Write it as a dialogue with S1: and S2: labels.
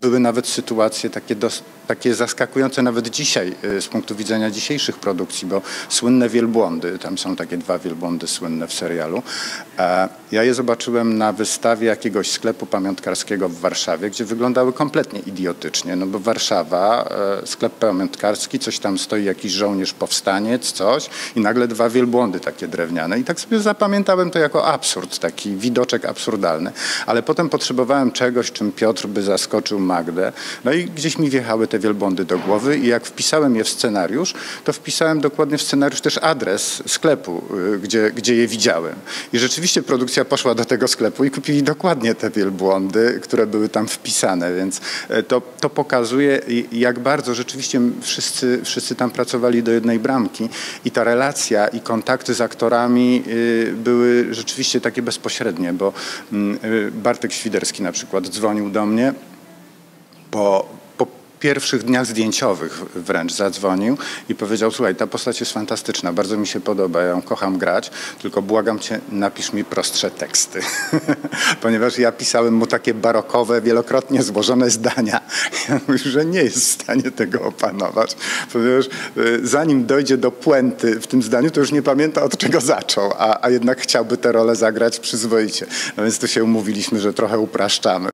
S1: Były nawet sytuacje takie, dos, takie zaskakujące nawet dzisiaj y, z punktu widzenia dzisiejszych produkcji, bo słynne wielbłądy, tam są takie dwa wielbłądy słynne w serialu. E, ja je zobaczyłem na wystawie jakiegoś sklepu pamiątkarskiego w Warszawie, gdzie wyglądały kompletnie idiotycznie, no bo Warszawa, e, sklep pamiątkarski, coś tam stoi jakiś żołnierz powstaniec, coś i nagle dwa wielbłądy takie drewniane i tak sobie zapamiętałem to jako absurd, taki widoczek absurdalny, ale potem potrzebowałem czegoś, czym Piotr by zaskoczył Magdę, no i gdzieś mi wjechały te wielbłądy do głowy i jak wpisałem je w scenariusz, to wpisałem dokładnie w scenariusz też adres sklepu, y, gdzie, gdzie je widziałem. I rzeczywiście produkcja poszła do tego sklepu i kupili dokładnie te wielbłądy, które były tam wpisane, więc e, to, to pokazuje, jak bardzo rzeczywiście wszyscy, wszyscy tam pracowali do jednej bramki i ta relacja i kontakty z aktorami y, były rzeczywiście takie bezpośrednie, bo mm, y, Bartek Świderski na przykład dzwonił do mnie po, po pierwszych dniach zdjęciowych wręcz zadzwonił i powiedział, słuchaj, ta postać jest fantastyczna, bardzo mi się podoba, ja ją kocham grać, tylko błagam cię, napisz mi prostsze teksty. Ponieważ ja pisałem mu takie barokowe, wielokrotnie złożone zdania. Ja mówię, że nie jest w stanie tego opanować, ponieważ y, zanim dojdzie do puenty w tym zdaniu, to już nie pamięta od czego zaczął, a, a jednak chciałby tę rolę zagrać przyzwoicie. No więc tu się umówiliśmy, że trochę upraszczamy.